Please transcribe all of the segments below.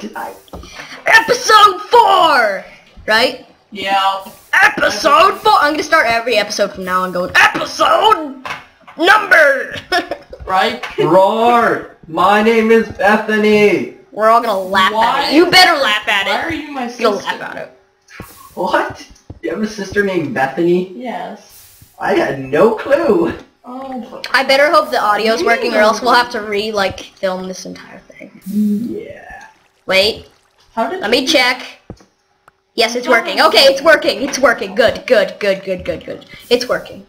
did Episode four, right? Yeah. Episode four. I'm gonna start every episode from now on going episode number. Right? Roar! My name is Bethany. We're all gonna laugh Why? at it. You better laugh at it. Why are you my sister? You'll laugh at it. What? You have a sister named Bethany? Yes. I had no clue. Oh, I better hope the audio's working, or else we'll have to re like film this entire thing. Yeah. Wait, how did let me check. Yes, it's working. Okay, it's working. It's working. Good, good, good, good, good, good. It's working.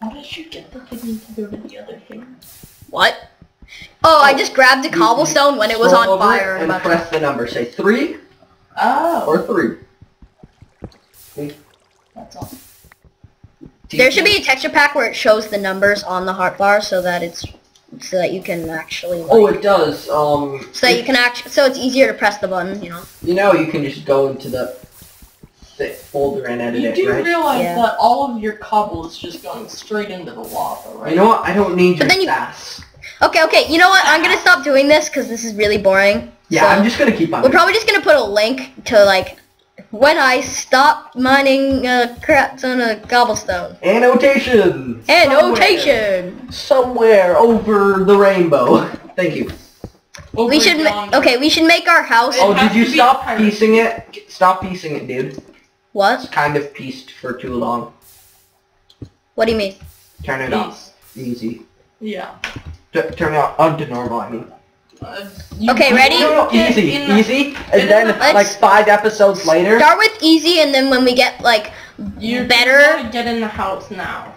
How did you get the thing to go to the other thing? What? Oh, I just grabbed a cobblestone when it was on over fire. And about to- press the number. Say three Oh. or three. That's all. There should be a texture pack where it shows the numbers on the heart bar so that it's so that you can actually like, Oh, it does. Um, so that you can act so it's easier to press the button, you know. you know, you can just go into the thick folder and edit You it, do right? realize Yeah. that all of your cobble is just going straight into the lava, right? You know what? I don't need your But then you- sass. Okay, okay. You know what? I'm gonna stop doing this because this is really boring. Yeah, So, I'm just gonna keep on. We're probably just gonna put a link to like when I stopped mining uh, crap ton of cobblestone. Annotation. Annotation. Somewhere over the rainbow. Thank you. Over We should ma- okay. We should make our house. Oh, did you stop pirate. piecing it? Stop piecing it, dude. What? It's kind of pieced for too long. What do you mean? Turn it off. Easy. Yeah. T- turn it on onto normal. I mean. Uh, Okay, ready? No, no, easy, easy. And then, the- like Let's- five episodes later. Start with easy, and then when we get like You're better. get in the house now.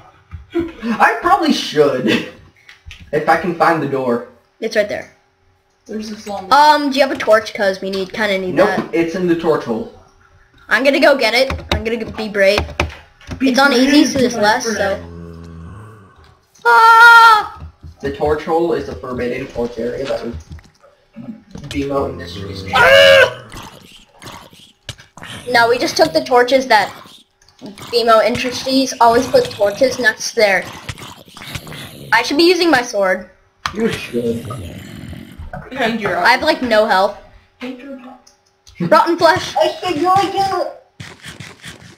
I probably should. If I can find the door. It's right there. There's this long. Um, do you have a torch? Cause we need kind of need Nope, that. it's in the torch hole. I'm gonna go get it. I'm gonna be brave. It's on easy, so there's less. So. Ah! The torch hole is the forbidden torch area that was BMO Industries. Ah! No, we just took the torches that BMO Industries always put torches next to their. I should be using my sword. You should. and you're I have like no health. Rotten flesh. I think you like it.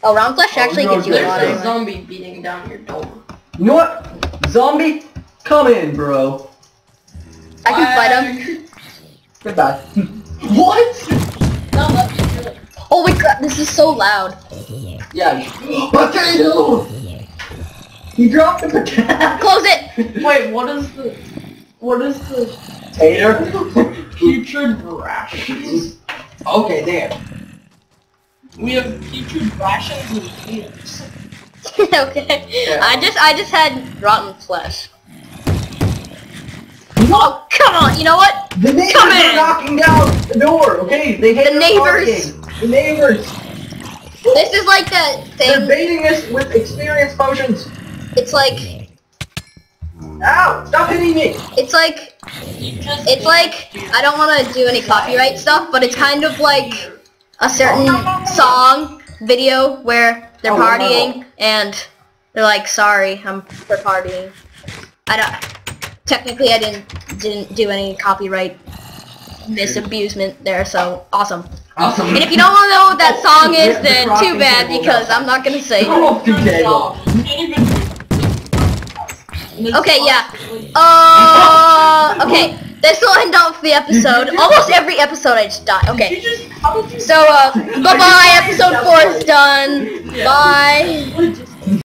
Oh, rotten flesh Oh, actually no, gives you a There's lot. a Anyway. zombie beating down your door. You know what? Zombie, come in, bro. I can fight him. Goodbye. what? Oh my god! This is so loud. Yeah. you- Potato! He dropped the potato. Close it. Wait, what is the... What is the Tater. putrid rations? okay, there. We have putrid rations and beers. okay. Yeah. I just I just had rotten flesh. Oh come on! You know what? The neighbors Come are knocking down the door. Okay, they hate The neighbors. The neighbors. This is like that They're thing. baiting us with experience potions. It's like Ow! Stop hitting me! it's like it's like I don't want to do any copyright stuff, but it's kind of like a certain song video where they're Oh, partying and they're like, "Sorry, I'm for partying." I don't. Technically, I didn't didn't do any copyright misabusement there, so awesome. Awesome. And if you don't know what that song is, Yeah, then too bad because. I'm not gonna say. Go off the table. You can't even... Okay, yeah. Uh, okay. This will end off the episode. Almost every episode I just die. Okay. just... How did you... So, uh, bye-bye. Episode 4 is done. Bye. What did you